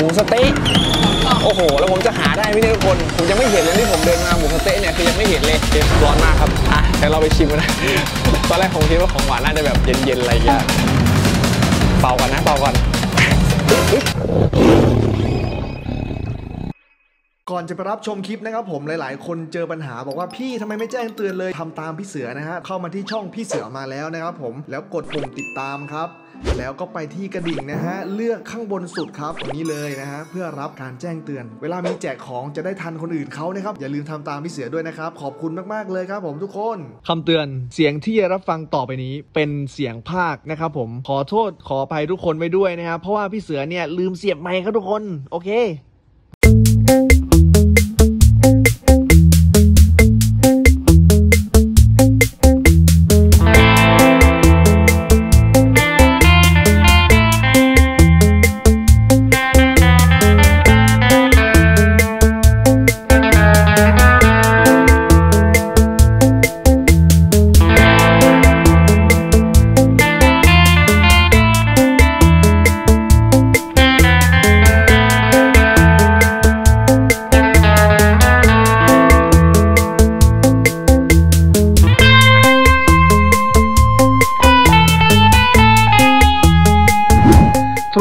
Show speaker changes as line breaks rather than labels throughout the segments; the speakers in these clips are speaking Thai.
มูสเต๊ะโอ้โห แล้วผมจะหาได้ไหมเนี่ยทุกคน ผมยังไม่เห็นเลยที่ผมเดินมาหมูสเต๊ะเนี่ยคือยังไม่เห็นเลยเดฟร้อนมากครับอะเดี๋ยวเราไปชิมกันนะตอนแรกผมคิดว่าของหวานน่าจะแบบเย็นๆอะไรอย่างเงี้ยเป่าก่อนนะเป่าก่อน
ก่อนจะไปรับชมคลิปนะครับผมหลายๆ คนเจอปัญหาบอกว่าพี่ทำไมไม่แจ้งเตือนเลยทำตามพี่เสือนะฮะเข้ามาที่ช่องพี่เสือมาแล้วนะครับผมแล้วกดปุ่มติดตามครับ แล้วก็ไปที่กระดิ่งนะฮะ เลือกข้างบนสุดครับตรงนี้เลยนะฮะ เพื่อรับการแจ้งเตือน เวลามีแจกของจะได้ทันคนอื่นเขานะครับ อย่าลืมทำตามพี่เสือด้วยนะครับ ขอบคุณมาก ๆ เลยครับผมทุกคนคำเตือนเสียงที่จะรับฟังต่อไปนี้เป็นเสียงภาคนะครับผม ขอโทษขออภัยทุกคนไว้ด้วยนะครับ เพราะว่าพี่เสือเนี่ยลืมเสียบไมค์ครับทุกคน โอเค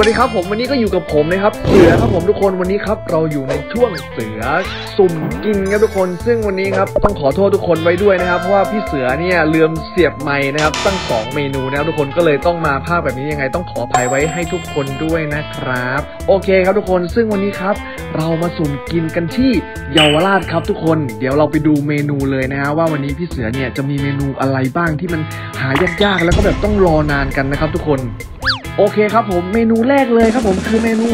ดีครับผมวันนี้ก็อยู่กับผมนะครับเสือครับผมทุกคนวันนี้ครับเราอยู่ในช่วงเสือสุ่มกินครับทุกคน ซึ่งวันนี้ครับต้องขอโทษทุกคนไว้ด้วยนะครับเพราะว่าพี่เสือเนี่ยลืมเสียบไม้นะครับตั้งสองเมนูนะครับทุกคนก็เลยต้องมาภาพแบบนี้ยังไง ต้องขออภัยไว้ให้ทุกคนด้วยนะครับ โอเคครับทุกคนซึ่งวันนี้ครับ เรามาสุ่มกินกันที่เยาวราชครับทุกคน เดี๋ยวเราไปดูเมนูเลยนะฮะว่าวันนี้พี่เสือเนี่ยจะมีเมนูอะไรบ้างที่มันหายากๆแล้วก็แบบต้องรอนานกันนะครับทุกคน โอเคครับผมเมนูแรกเลยครับผมคือเมนู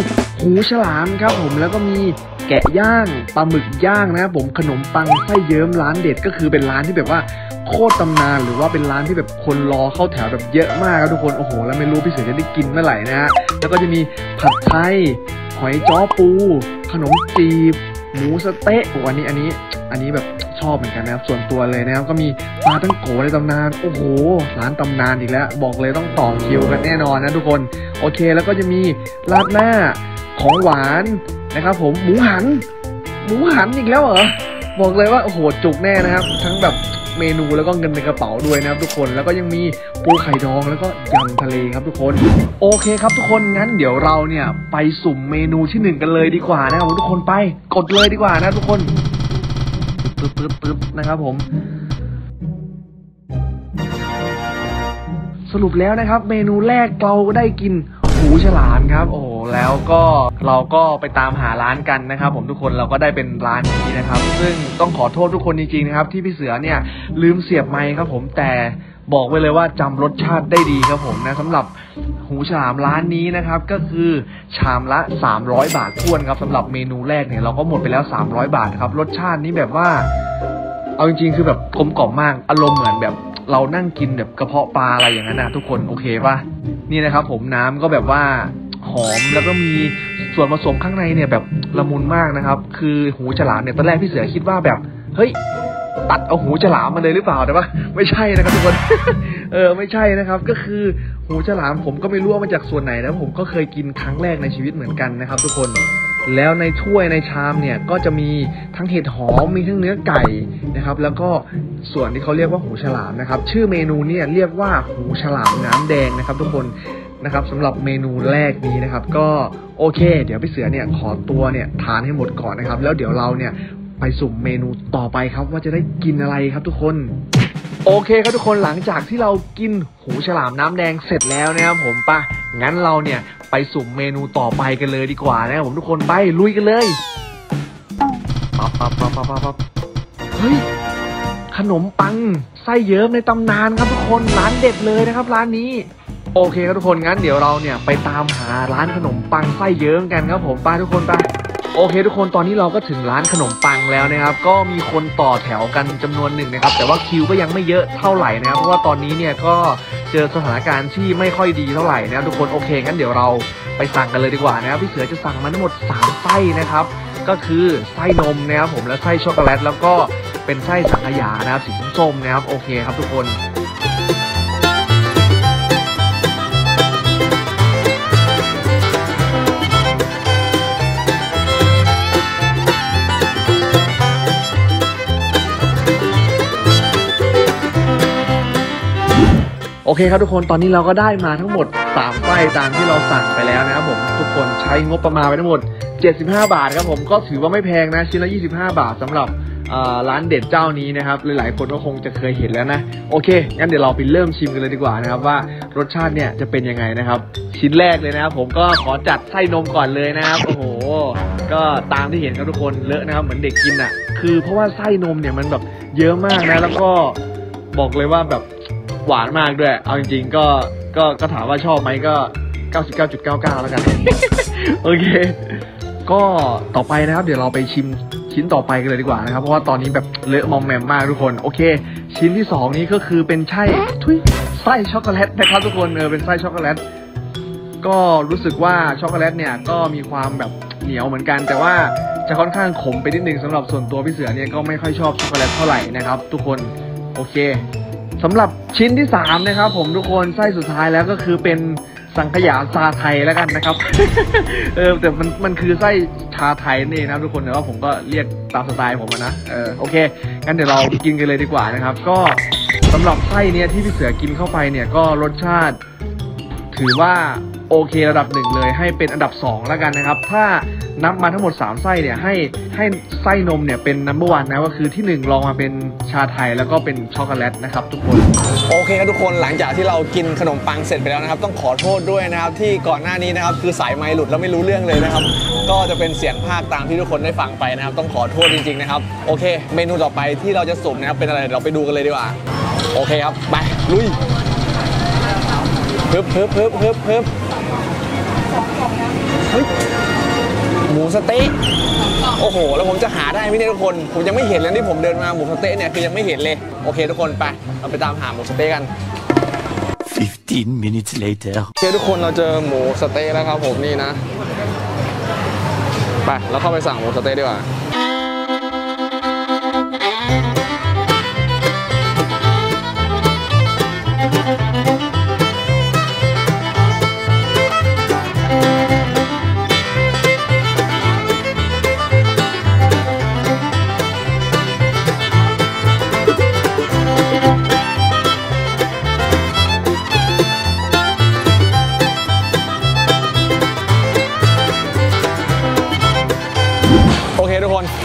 หูฉลามครับผมแล้วก็มีแกะย่างปลาหมึกย่างนะครับผมขนมปังไส้เยิ้มร้านเด็ดก็คือเป็นร้านที่แบบว่าโคตรตำนานหรือว่าเป็นร้านที่แบบคนรอเข้าแถวแบบเยอะมากครับทุกคนโอ้โห แล้วไม่รู้พี่เสือจะได้กินเมื่อไหร่นะฮะแล้วก็จะมีผัดไทยหอยจ้อปู ขนมจีบ หมูสเต๊ะโอ้อันนี้อันนี้อันนี้แบบ ชอบเหมือนกันนะครับส่วนตัวเลยนะครับก็มีปลาตั้งโกในตำนานโอ้โหร้านตำนานอีกแล้ว บอกเลยต้องต่อคิวกันแน่นอนนะทุกคน โอเคแล้วก็จะมีราดหน้าของหวานนะครับผมหมูหัน หมูหันอีกแล้วเหรอบอกเลยว่าโอ้โหจุกแน่นะครับ ทั้งแบบเมนูแล้วก็เงินในกระเป๋าด้วยนะครับทุกคนแล้วก็ยังมีปูไข่ดองแล้วก็ยำทะเลครับทุกคน โอเคครับทุกคนงั้นเดี๋ยวเราเนี่ยไปสุ่มเมนูที่หนึ่งกันเลยดีกว่านะครับทุกคนไปกดเลยดีกว่านะทุกคน ตึ๊บตึ๊บนะครับผม สรุปแล้วนะครับ เมนูแรกเราได้กินหูฉลามครับ โอ้แล้วก็เราก็ไปตามหาร้านกันนะครับ ผมทุกคนเราก็ได้เป็นร้านนี้นะครับ ซึ่งต้องขอโทษทุกคนจริงๆนะครับ ที่พี่เสือเนี่ยลืมเสียบไมค์ครับ ผมแต่บอกไว้เลยว่าจำรสชาติได้ดีครับผมนะสำหรับหูฉลามร้านนี้นะครับ ก็คือชามละ 300 บาททวนครับสำหรับเมนูแรกเนี่ยเราก็หมดไปแล้ว 300 บาทครับรสชาตินี้แบบว่า เอาจริงๆ คือแบบกลมกล่อมมาก อารมณ์เหมือนแบบเรานั่งกินแบบกระเพาะปลาอะไรอย่างนั้นนะทุกคนโอเคป่ะนี่นะครับ ผมน้ำก็แบบว่าหอมแล้วก็มีส่วนผสมข้างในเนี่ยแบบละมุนมากนะครับ คือหูฉลามเนี่ยตอนแรกพี่เสือคิดว่าแบบเฮ้ยตัดเอาหูฉลามมาเลยหรือเปล่าแต่ว่าไม่ใช่นะครับทุกคนเออไม่ใช่นะครับ ก็คือหูฉลามผมก็ไม่รู้ว่ามาจากส่วนไหนนะผมก็เคยกินครั้งแรกในชีวิตเหมือนกันนะครับ ทุกคนแล้วในถ้วยในชามเนี่ยก็จะมี ทั้งเห็ดหอมมีทั้งเนื้อไก่นะครับ แล้วก็ส่วนที่เขาเรียกว่าหูฉลามนะครับ ชื่อเมนูเนี่ยเรียกว่าหูฉลามน้ำแดงนะครับ ทุกคนนะครับสำหรับเมนูแรกนี้นะครับ ก็โอเค เดี๋ยวพี่เสือเนี่ยขอตัวเนี่ยทานให้หมดก่อนนะครับ แล้วเดี๋ยวเราเนี่ยไปสุ่มเมนูต่อไปครับว่าจะได้กินอะไรครับทุกคนโอเคครับทุกคนหลังจากที่เรากินหูฉลามน้ำแดงเสร็จแล้วนะครับผมปะงั้นเราเนี่ยไปสุ่มเมนูต่อไปกันเลยดีกว่านะครับผมทุกคนไปลุยกันเลย ปั๊บปั๊บปั๊บปั๊บปั๊บป๊บเฮ้ย ขนมปังไส้เยิ้มในตำนานครับทุกคน ร้านเด็ดเลยนะครับ ร้านนี้ โอเคครับทุกคน งั้นเดี๋ยวเราเนี่ยไปตามหาร้านขนมปังไส้เยิ้มกันครับผมไปทุกคนไปโอเคทุกคนตอนนี้เราก็ถึงร้านขนมปังแล้วนะครับ ก็มีคนต่อแถวกันจำนวนหนึ่งนะครับ แต่ว่าคิวก็ยังไม่เยอะเท่าไหร่นะครับเพราะว่าตอนนี้เนี่ยก็เจอสถานการณ์ที่ไม่ค่อยดีเท่าไหร่นะครับทุกคนโอเคงั้นเดี๋ยวเราไปสั่งกันเลยดีกว่านะครับพี่เสือจะสั่งมาทั้งหมด3ไส้นะครับ ก็คือไส้นมนะครับผมและไส้ช็อกโกแลตแล้วก็เป็นไส้สังขยานะครับสีส้มนะครับโอเคครับทุกคนโอเคครับทุกคนตอนนี้เราก็ได้มาทั้งหมด3ไส้ตามที่เราสั่งไปแล้วนะครับผมทุกคนใช้งบประมาณไปทั้งหมด 75 บาทครับผมก็ถือว่าไม่แพงนะ ชิ้นละ 25 บาทสำหรับร้านเด็ดเจ้านี้นะครับ หลายๆ คนก็คงจะเคยเห็นแล้วนะ โอเค งั้นเดี๋ยวเราไปเริ่มชิมกันเลยดีกว่านะครับ ว่ารสชาติเนี่ยจะเป็นยังไงนะครับ ชิ้นแรกเลยนะครับ ผมก็ขอจัดไส้นมก่อนเลยนะครับ โอ้โห ก็ตามที่เห็นครับทุกคนเลอะนะครับ เหมือนเด็กกินอะ คือเพราะว่าไส้นมเนี่ยมันแบบเยอะมากนะ แล้วก็บอกเลยว่าแบบหวานมากด้วย เอาจริงๆ ก็ก็ก็ถามว่าชอบไหมก็ 99.99 แล้วกัน โอเค ก็ต่อไปนะครับ เดี๋ยวเราไปชิมชิ้นต่อไปกันเลยดีกว่านะครับ เพราะว่าตอนนี้แบบเลอะมอมแมมมากทุกคนโอเค ชิ้นที่สองนี้ก็คือเป็นไส้ทุยไส้ช็อกโกแลตนะครับทุกคนเออเป็นไส้ช็อกโกแลตก็รู้สึกว่าช็อกโกแลตเนี่ยก็มีความแบบเหนียวเหมือนกัน แต่ว่าจะค่อนข้างขมไปนิดนึงสำหรับส่วนตัวพี่เสือเนี่ยก็ไม่ค่อยชอบช็อกโกแลตเท่าไหร่นะครับ ทุกคนโอเคสำหรับชิ้นที่สามนะครับผมทุกคนไส้สุดท้ายแล้วก็คือเป็น สังขยาชาไทยแล้วกันนะครับ เออแต่มันมันคือไส้ชาไทยนี่นะทุกคนแต่ว่าผมก็เรียกตามสไตล์ผมนะเออโอเคงั้นเดี๋ยวเรากินกันเลยดีกว่านะครับ ก็สำหรับไส้เนี่ยที่พี่เสือกินเข้าไปเนี่ยก็รสชาติ ถือว่าโอเคระดับหนึ่งเลยให้เป็นอันดับ2แล้วกันนะครับ ถ้า นับมาทั้งหมด 3 ไส้เนี่ยให้ให้ไส้นมเนี่ยเป็นนัมเบอร์วันนะก็คือที่ 1 ลองมาเป็นชาไทยแล้วก็เป็นช็อกโกแลตนะครับทุกคน
โอเคครับทุกคนหลังจากที่เรากินขนมปังเสร็จไปแล้วนะครับ ต้องขอโทษด้วยนะครับที่ก่อนหน้านี้นะครับคือสายไมค์หลุดแล้วไม่รู้เรื่องเลยนะครับ ก็จะเป็นเสียงภาคตามที่ทุกคนได้ฟังไปนะครับ ต้องขอโทษจริงๆนะครับโอเค เมนูต่อไปที่เราจะสุ่มนะครับเป็นอะไรเดี๋ยวเราไปดูกันเลยดีกว่า โอเคครับไปลุยฮึบฮึบฮึบฮึบฮึบ สะเต๊ะโอ้โห แล้วผมจะหาได้ไหมเนี่ยทุกคน ผมยังไม่เห็นเลยที่ผมเดินมาหมูสะเต๊ะเนี่ยคือยังไม่เห็นเลย โอเค ทุกคนไป เราไปตามหาหมูสะเต๊ะกัน
15 minutes later.
โอเคทุกคนเราเจอหมูสะเต๊ะแล้วครับผมนี่นะ ไป เราเข้าไปสั่งหมูสะเต๊ะดีกว่า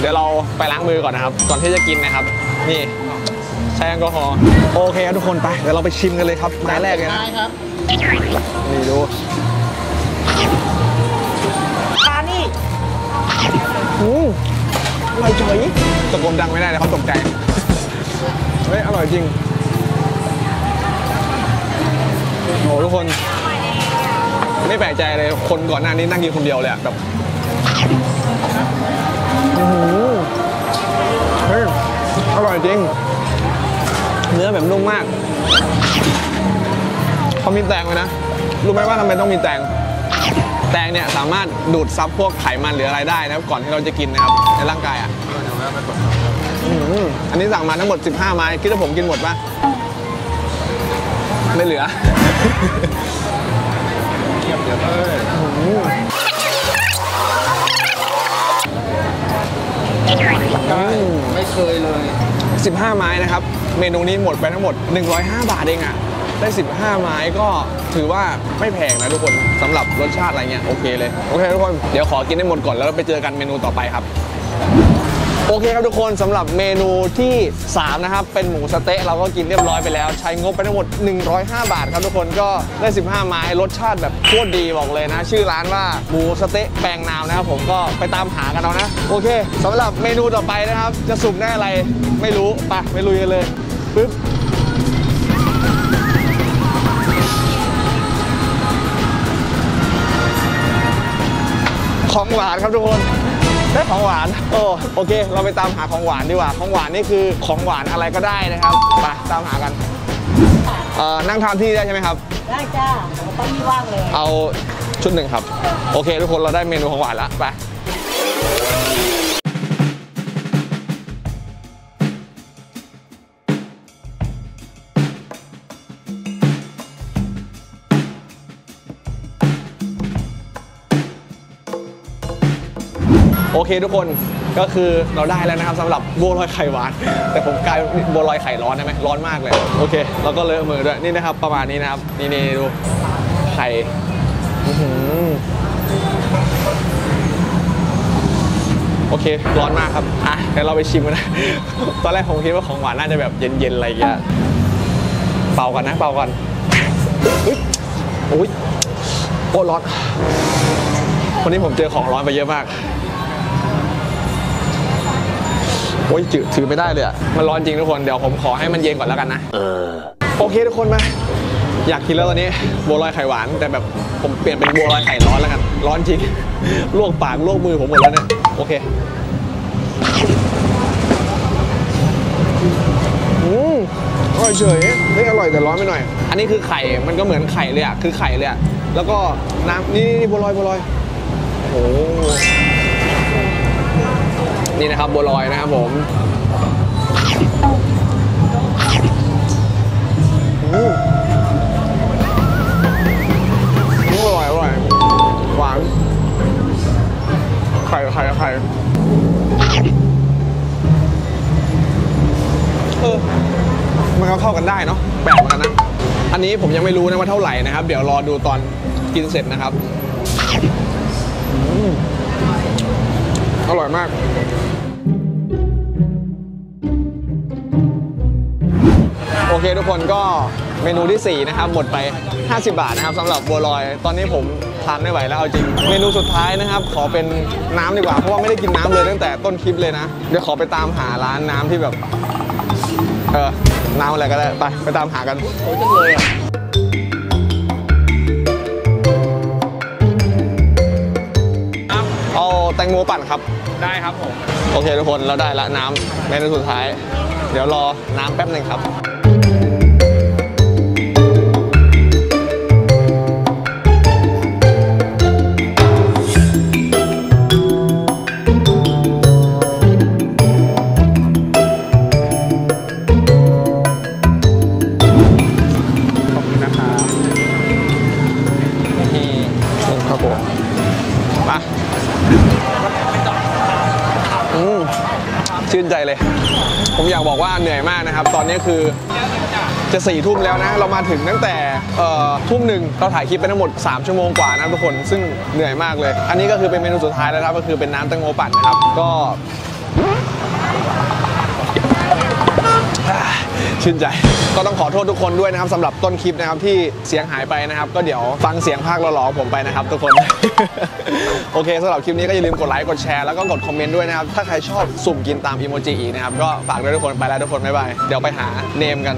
เคทุกคนเดี๋ยวเราไปล้างมือก่อนนะครับ ก่อนที่จะกินนะครับ นี่ใช้แอลกอฮอล์โอเคครับทุกคนไปเดี๋ยวเราไปชิมกันเลยครับไม้แรกเลยนะนี่ดู
ปลานี่
อืมอร่อยเฉยตะโกนดังไม่ได้เลยเขาตกใจเฮ้ยอร่อยจริงโอ้ทุกคน ไม่แปลกใจเลยคนก่อนหน้านี้นั่งกินคนเดียวเลยอะแบบอื้อหือ เฮ้ยอร่อยจริง เนื้อแบบนุ่มมากเขามีแตงเลยนะ รู้ไหมว่าทำไมต้องมีแตง แตงเนี่ยสามารถดูดซับพวกไขมันหรืออะไรได้นะครับ ก่อนที่เราจะกินนะครับ ในร่างกายอะอันนี้สั่งมาทั้งหมด 15 ไม้ คิดว่าผมกินหมดปะไม่เหลือ
ไม่เคยเลย
15 ไม้นะครับ เมนูนี้หมดไปทั้งหมด 105 บาทเองอะได้ 15 ไม้ก็ถือว่าไม่แพงนะทุกคนสำหรับรสชาติอะไรเงี้ยโอเคเลย โอเคทุกคน เดี๋ยวขอกินให้หมดก่อนแล้วเราไปเจอกันเมนูต่อไปครับ โอเคครับทุกคนสำหรับเมนูที่ 3 นะครับ เป็นหมูสะเต๊ะเราก็กินเรียบร้อยไปแล้ว ใช้งบไปทั้งหมด 105 บาทครับทุกคนก็ได้ 15 ไม้รสชาติแบบโคตรดีบอกเลยนะ ชื่อร้านว่าหมูสะเต๊ะแปลงนามนะครับผมก็ไปตามหากันเอานะ โอเคสำหรับเมนูต่อไปนะครับ จะสุ่มได้อะไรไม่รู้ไปไปลุยกันเลยปึ๊บของหวานครับทุกคน ได้ของหวาน โอ้โอเค เราไปตามหาของหวานดีกว่า ของหวานนี่คือของหวานอะไรก็ได้นะครับ ไปตามหากันเอ่อนั่งทานที่ได้ใช่ไหมครับ
ได้จ้าต้องมีว่างเลย
เอาชุดหนึ่งครับ โอเค ทุกคนเราได้เมนูของหวานแล้วไป อเคทุกคนก็คือเราได้แล้วนะครับสำหรับบัวลอยไข่หวาน แต่ผมกลายบัวลอยไข่ร้อนได้ไหมร้อนมากเลยโอเคแล้วก็เลอะมือด้วยนี่นะครับ ประมาณนี้นะครับ นี่นี่ดูไข่โอเค ร้อนมากครับอะเดี๋ยวเราไปชิมกันนะ ตอนแรกผมคิดว่าของหวานน่าจะแบบเย็นๆอะไรอย่างเงี้ยเป่ากันนะเป่ากันอุ๊ยโอ้ยโอ้ร้อนวันนี้ผมเจอของร้อนไปเยอะมาก โอ้ยจืดถือไม่ได้เลยอะ มันร้อนจริงทุกคน เดี๋ยวผมขอให้มันเย็นก่อนแล้วกันนะโอเคทุกคนมา อยากกินแล้วตอนนี้บัวลอยไข่หวาน แต่แบบผมเปลี่ยนเป็นบัวลอยไข่ร้อนแล้วกัน ร้อนจริง ลวกปากลวกมือผมหมดแล้วเนี่ย โอเค อืมอร่อยเฉยเฮ้ยอร่อยแต่ร้อนไปหน่อย อันนี้คือไข่ มันก็เหมือนไข่เลยอะ คือไข่เลยอะ แล้วก็น้ำนี่นี่บัวลอยบัวลอย โอ้โห นี่นะครับบัวลอยนะครับผมอืมอร่อยอร่อยหวานไข่ไข่ไข่เออมันก็เข้ากันได้เนาะแปลกเหมือนกันนะ อันนี้ผมยังไม่รู้นะว่าเท่าไหร่นะครับ เดี๋ยวรอดูตอนกินเสร็จนะครับอืมอร่อยมาก ทุกคนก็เมนูที่ 4 นะครับ หมดไป 50 บาทนะครับสำหรับบัวลอย ตอนนี้ผมทานไม่ไหวแล้วเอาจริง เมนูสุดท้ายนะครับ ขอเป็นน้ำดีกว่า เพราะว่าไม่ได้กินน้ำเลยตั้งแต่ต้นคลิปเลยนะ เดี๋ยวขอไปตามหาร้านน้ำที่แบบ เออ น้ำอะไรก็ได้ ไป ไปตามหากันโอ้ยจังเลยอะเอาแตงโมปั่นครับ
ได้ครับผม
โอเคทุกคนเราได้ละน้ำเมนูสุดท้าย เดี๋ยวรอน้ำแป๊บหนึ่งครับ เลย ผมอยากบอกว่าเหนื่อยมากนะครับ ตอนนี้คือจะสี่ทุ่มแล้วนะ เรามาถึงตั้งแต่ทุ่มหนึ่งเราถ่ายคลิปไปทั้งหมด 3 ชั่วโมงกว่านะทุกคน ซึ่งเหนื่อยมากเลย อันนี้ก็คือเป็นเมนูสุดท้ายแล้วครับ ก็คือเป็นน้ำแตงโมปั่นนะครับ ก็ชื่นใจ ก็ต้องขอโทษทุกคนด้วยนะครับสำหรับต้นคลิปนะครับที่เสียงหายไปนะครับ ก็เดี๋ยวฟังเสียงภาคหล่อๆของผมไปนะครับ ทุกคนโอเคสำหรับคลิปนี้ก็อย่าลืมกดไลค์กดแชร์แล้วก็กดคอมเมนต์ด้วยนะครับ ถ้าใครชอบสุ่มกินตามอีโมจิอีกนะครับ ก็ฝากด้วยทุกคนไปแล้วทุกคนบ๊ายบายเดี๋ยวไปหาเนมกัน